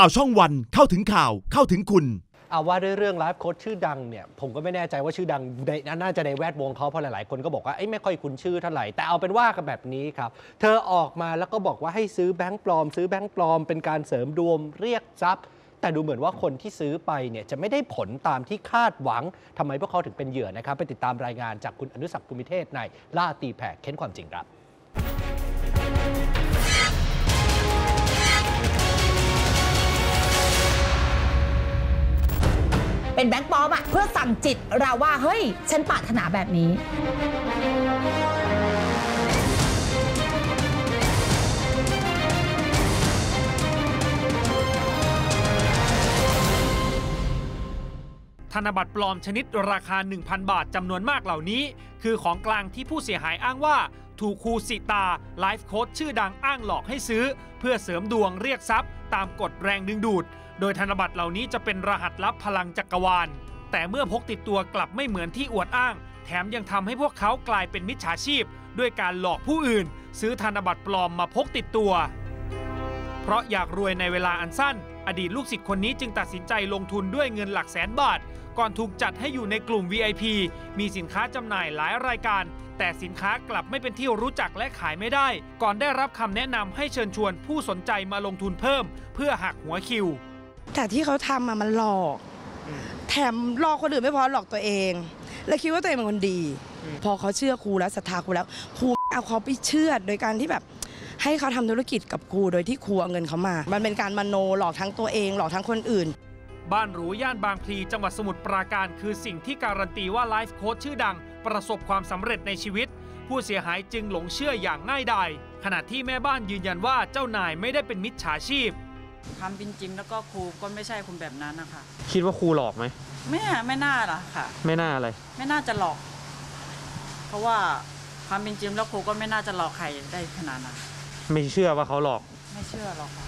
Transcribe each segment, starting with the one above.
ข่าวช่องวันเข้าถึงข่าวเข้าถึงคุณ เอาว่าด้วยเรื่องไลฟ์โค้ชชื่อดังเนี่ยผมก็ไม่แน่ใจว่าชื่อดังในน่าจะในแวดวงเขาเพราะหลาย ๆ คนก็บอกว่าเอ้ยไม่ค่อยคุ้นชื่อเท่าไหร่แต่เอาเป็นว่ากันแบบนี้ครับ เธอออกมาแล้วก็บอกว่าให้ซื้อแบงค์ปลอม ซื้อแบงค์ปลอมเป็นการเสริมดวงเรียกทรัพย์ แต่ดูเหมือนว่าคนที่ซื้อไปเนี่ยจะไม่ได้ผลตามที่คาดหวังทำไมพวกเขาถึงเป็นเหยื่อนะครับไปติดตามรายงานจากคุณอนุสักภูมิเทศในล่าตีแผ่เค้นความจริงครับ เป็นแบงค์ปลอมอะเพื่อสั่งจิตเราว่าเฮ้ย ฉันปรารถนาแบบนี้ ธนบัตรปลอมชนิดราคา 1,000 บาทจำนวนมากเหล่านี้ คือของกลางที่ผู้เสียหายอ้างว่า ถูกครูสิตา ไลฟ์โค้ชชื่อดังอ้างหลอกให้ซื้อ เพื่อเสริมดวงเรียกทรัพย์ ตามกฎแรงดึงดูด โดยธนบัตรเหล่านี้จะเป็นรหัสลับพลังจักรวาล แต่เมื่อพกติดตัวกลับไม่เหมือนที่อวดอ้าง แถมยังทำให้พวกเขากลายเป็นมิจฉาชีพ ด้วยการหลอกผู้อื่น ซื้อธนบัตรปลอมมาพกติดตัว เพราะอยากรวยในเวลาอันสั้น อดีตลูกศิษย์คนนี้จึงตัดสินใจลงทุนด้วยเงินหลักแสนบาท ก่อนถูกจัดให้อยู่ในกลุ่ม VIP มีสินค้าจำหน่ายหลายรายการแต่สินค้ากลับไม่เป็นที่รู้จักและขายไม่ได้ ก่อนได้รับคำแนะนำให้เชิญชวนผู้สนใจมาลงทุนเพิ่ม เพื่อหักหัวคิว แต่ที่เขาทำอะมันหลอก แถมหลอกคนอื่นไม่พอหลอกตัวเอง และคิดว่าตัวเองเป็นคนดี พอเขาเชื่อครูแล้วศรัทธาครูแล้วครูเอาเขาไปเชื่อดโดยการที่แบบให้เขาทำธุรกิจกับครูโดยที่ครูเอาเงินเขามา มันเป็นการมโนหลอกทั้งตัวเอง หลอกทั้งคนอื่น บ้านหรูย่านบางพลีจังหวัดสมุทรปราการคือสิ่งที่การันตีว่าไลฟ์โค้ชชื่อดัง ประสบความสำเร็จในชีวิต ผู้เสียหายจึงหลงเชื่ออย่างง่ายดายขณะที่แม่บ้านยืนยันว่าเจ้านายไม่ได้เป็นมิจฉาชีพ ความเป็นจริงแล้วก็ครูก็ไม่ใช่คนแบบนั้นนะคะคิดว่าครูหลอกไหมไม่ไม่น่าหรอกค่ะ ไม่น่าอะไร ไม่น่าจะหลอก เพราะว่าความเป็นจริงแล้วครูก็ไม่น่าจะหลอกใครได้ขนาดนั้นไม่เชื่อว่าเขาหลอก ไม่เชื่อหรอกค่ะ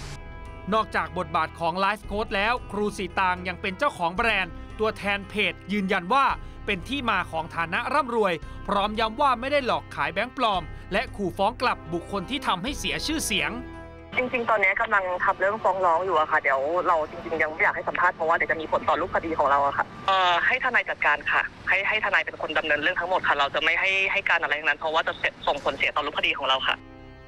นอกจากบทบาทของไลฟ์โค้ดแล้ว ครูสีตางยังเป็นเจ้าของแบรนด์ ตัวแทนเพจ ยืนยันว่าเป็นที่มาของฐานะร่ำรวย พร้อมย้ำว่าไม่ได้หลอกขายแบงค์ปลอม และขู่ฟ้องกลับบุคคลที่ทำให้เสียชื่อเสียง จริงๆ ตอนนี้กำลังทำเรื่องฟ้องร้องอยู่อะค่ะ เดี๋ยวเราจริงๆ ยังไม่อยากให้สัมภาษณ์เพราะว่าเดี๋ยวจะมีผลต่อรูปคดีของเราอะค่ะเอ่อให้ทนายจัดการค่ะ ให้ให้ทนายเป็นคนดำเนินเรื่องทั้งหมดค่ะ เราจะไม่ให้ให้การอะไรทั้งนั้น เพราะว่าจะส่งผลเสียต่อรูปคดีของเราค่ะ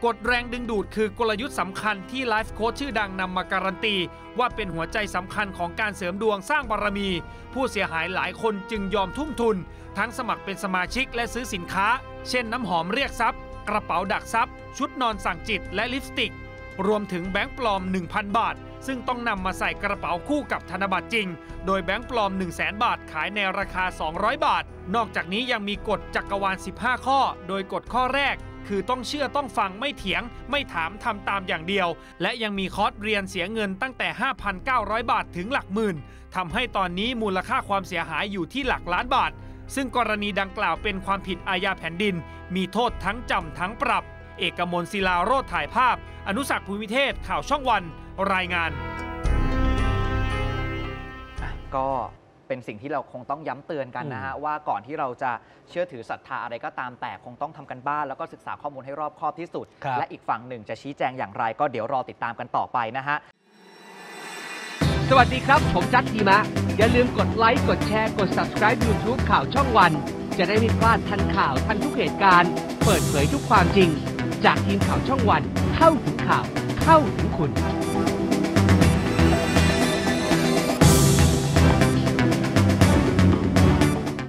กฎแรงดึงดูดคือกลยุทธ์สำคัญที่ไลฟ์โค้ชชื่อดังนำมาการันตี ว่าเป็นหัวใจสำคัญของการเสริมดวงสร้างบารมี ผู้เสียหายหลายคนจึงยอมทุ่มทุน ทั้งสมัครเป็นสมาชิกและซื้อสินค้า เช่นน้ำหอมเรียกทรัพย์ กระเป๋าดักทรัพย์ ชุดนอนสั่งจิตและลิปสติก รวมถึงแบงค์ปลอม 1,000 บาท ซึ่งต้องนำมาใส่กระเป๋าคู่กับธนบัตรจริง โดยแบงค์ปลอม 1 0 0 0 0แบาทขายในราคา 200 บาท นอกจากนี้ยังมีกฎจักรวาล 15 ข้อ โดยกฎข้อแรก คือต้องเชื่อต้องฟังไม่เถียง ไม่ถามทำตามอย่างเดียว และยังมีคอร์สเรียนเสียเงินตั้งแต่ 5,900 บาทถึงหลักหมื่นทำให้ตอนนี้มูลค่าความเสียหายอยู่ที่หลักล้านบาท ซึ่งกรณีดังกล่าวเป็นความผิดอาญาแผ่นดิน มีโทษทั้งจำทั้งปรับ เอกมลศิลาโรธถ่ายภาพ อนุสักษ์ภูมิเทศข่าวช่องวันรายงานอะก็เป็นสิ่งที่เราคงต้องย้ำเตือนกันนะฮะ ว่าก่อนที่เราจะเชื่อถือศรัทธาอะไรก็ตามแต่คงต้องทำกันบ้านแล้วก็ศึกษาข้อมูลให้รอบคอบที่สุดครับและอีกฝั่งหนึ่งจะชี้แจงอย่างไร ก็เดี๋ยวรอติดตามกันต่อไปนะฮะสวัสดีครับ ผมจัดทีมะ อย่าลืมกดไลค์ กดแชร์ กด subscribe YouTube ข่าวช่องวัน จะได้ไม่พลาดทันข่าวทันทุกเหตุการณ์ เปิดเผยทุกความจริง จากทีมข่าวช่องวัน เข้าถึงข่าว เข้าถึงคุณ